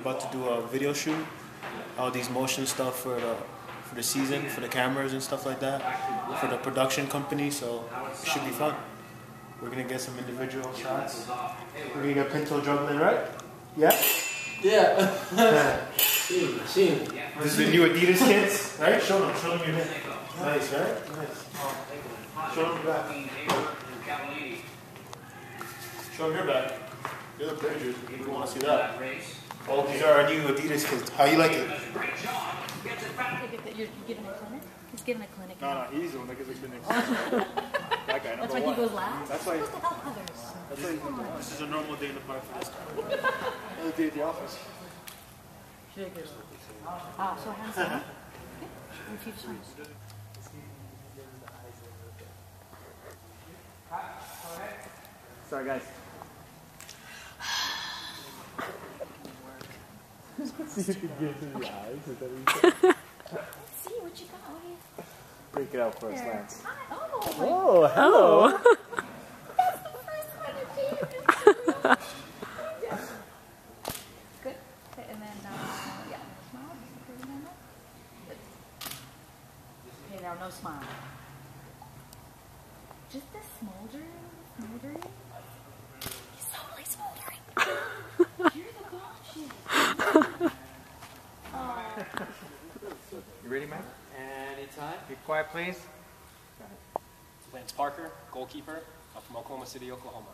about to do a video shoot, all these motion stuff for the for the season, for the cameras and stuff like that, for the production company. So it should be fun. We're gonna get some individual shots. We're gonna get Pinto juggling, right? Yeah. Yeah. This is the new Adidas kits, right? Show them, show them your hip. Nice, right? Nice. Show them your back. Show them your back. You're the pictures. People want to see that. Oh, these are our new Adidas kits. How you like it? You're giving a clinic? He's giving a clinic. No, no, he's the one that gives a clinic. that guy, That's number why he goes last? That's why- He's supposed to help others. That's why he's number one. This is a normal day in the park for this guy. Another day at the office. Ah, so hands down. A few. Sorry, guys. See if you can get into the eyes. Is that what you said? See what you got. Okay. Break it out for us, Lance. Oh, Oh, hello. That's the first one you gave. Good. Okay, and then, uh, yeah, no smile. Just pretty normal. Good. Okay, now no smile. Just the smoldering, smoldering. He's totally smoldering. You're the god shit. You ready, Mike? Anytime. Be quiet, please. Lance Parker, goalkeeper. I'm from Oklahoma City, Oklahoma.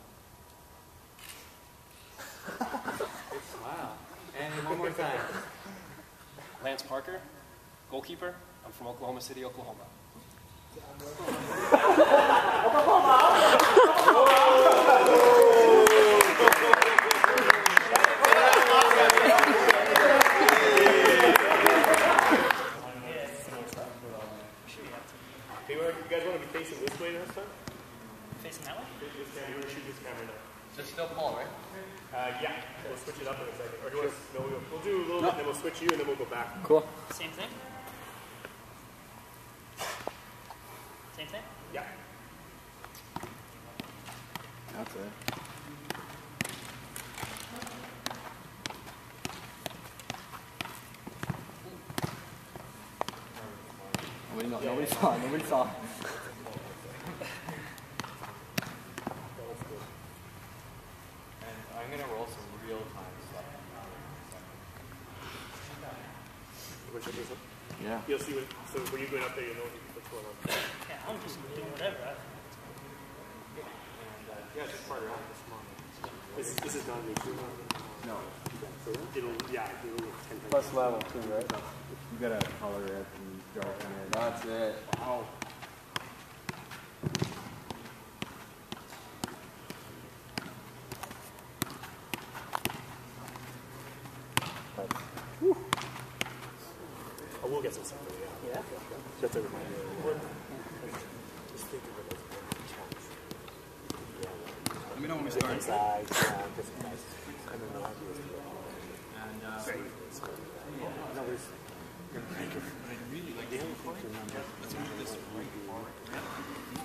Wow. And one more time. Lance Parker, goalkeeper. I'm from Oklahoma City, Oklahoma. Oklahoma. Hey, you guys want to be facing this way next time? Facing that way? This camera, you want to shoot this camera now. So still Paul, right? Uh, yeah. We'll switch it up in a second. Or do you want to, no, we'll, we'll do a little bit, and then we'll switch you, and then we'll go back. Cool. Same thing? Same thing? Yeah. That's it. Nobody, no, nobody saw. Nobody saw. I'm gonna roll some real time stuff. Which one is it? Yeah. You'll see what, so when you go up there, you'll know what's going on. Yeah, I'm just doing whatever. And uh, yeah, just part around this morning. This is, this is not new. No. So it'll, yeah, it'll look 10. Plus level too, right? You gotta color it and darken it. That's it. Wow. Oh, we'll get some. Yeah. Just think of it. Let me know when we start. Size, yeah, different sizes. And then the idea is to And uh, Great. No, there's. No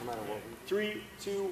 matter what. Three, two,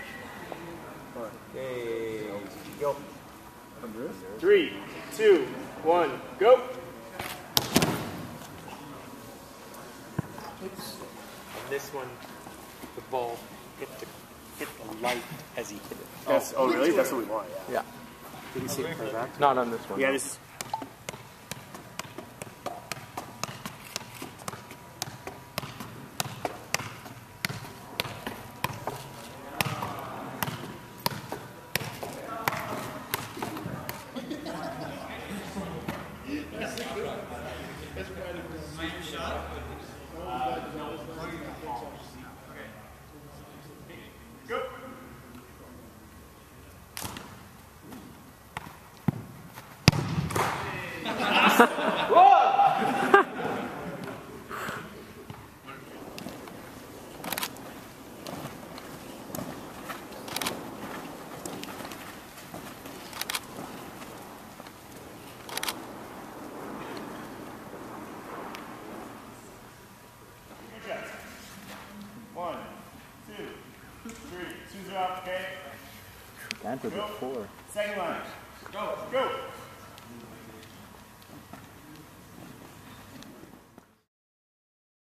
Okay, go. Three, two, one, go. On this one, the ball hit the hit the light as he hit it. That's, oh, really? That's what we want. Yeah. Yeah. Did you see it play back? Not on this one. Yeah, this Good. Off, okay? Can't do four. Second line. Go, go.